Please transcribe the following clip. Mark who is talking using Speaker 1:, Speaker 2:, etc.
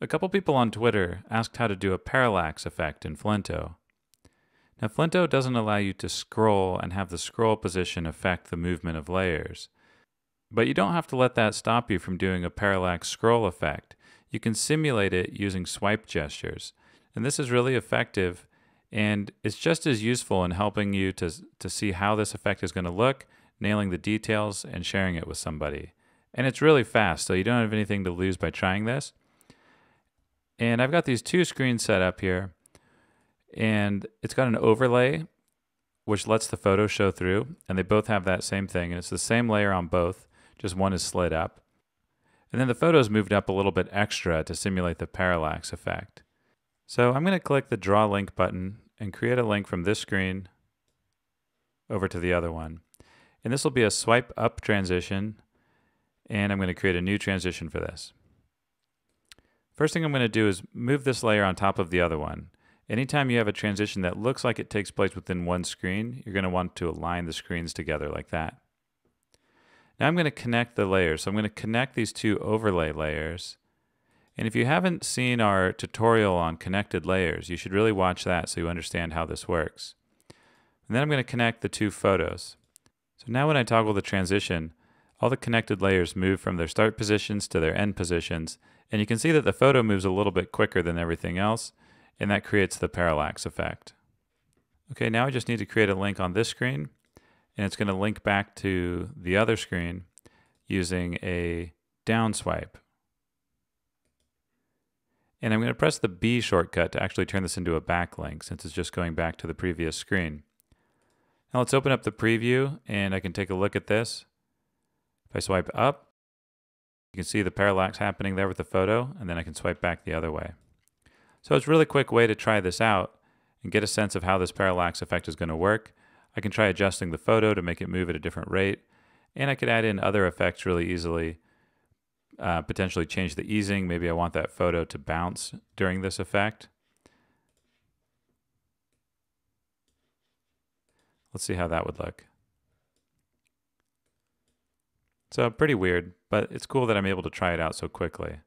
Speaker 1: A couple people on Twitter asked how to do a parallax effect in Flinto. Now, Flinto doesn't allow you to scroll and have the scroll position affect the movement of layers. But you don't have to let that stop you from doing a parallax scroll effect. You can simulate it using swipe gestures. And this is really effective and it's just as useful in helping you to, to see how this effect is going to look, nailing the details, and sharing it with somebody. And it's really fast, so you don't have anything to lose by trying this. And I've got these two screens set up here, and it's got an overlay which lets the photo show through, and they both have that same thing, and it's the same layer on both, just one is slid up. And then the photo's moved up a little bit extra to simulate the parallax effect. So I'm going to click the Draw Link button and create a link from this screen over to the other one. And this will be a swipe up transition, and I'm going to create a new transition for this. First thing I'm going to do is move this layer on top of the other one. Anytime you have a transition that looks like it takes place within one screen, you're going to want to align the screens together like that. Now I'm going to connect the layers. So I'm going to connect these two overlay layers and if you haven't seen our tutorial on connected layers, you should really watch that so you understand how this works. And then I'm going to connect the two photos. So now when I toggle the transition, all the connected layers move from their start positions to their end positions, and you can see that the photo moves a little bit quicker than everything else, and that creates the parallax effect. Okay, now I just need to create a link on this screen, and it's going to link back to the other screen using a down swipe. And I'm going to press the B shortcut to actually turn this into a backlink since it's just going back to the previous screen. Now let's open up the preview and I can take a look at this. If I swipe up, you can see the parallax happening there with the photo and then I can swipe back the other way. So it's a really quick way to try this out and get a sense of how this parallax effect is going to work. I can try adjusting the photo to make it move at a different rate and I could add in other effects really easily uh, potentially change the easing. Maybe I want that photo to bounce during this effect. Let's see how that would look. So pretty weird, but it's cool that I'm able to try it out so quickly.